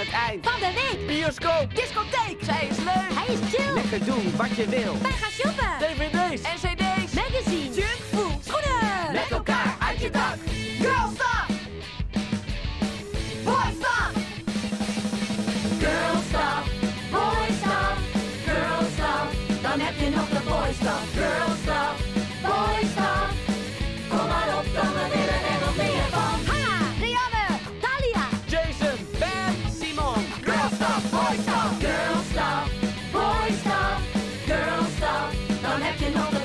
het eind. Van de week. Bioscoop. Discotheek. Zij is leuk. Hij is chill. Lekker doen wat je wil. Wij gaan shoppen. DVD's. En cd's. Magazine. Junkfood. Schoenen. Met elkaar uit je dak. Girl stuff. Boy stuff. Girl stuff. Boy stuff. Girl stuff. Dan heb je nog de boy stuff. Boy stuff. Girl stuff.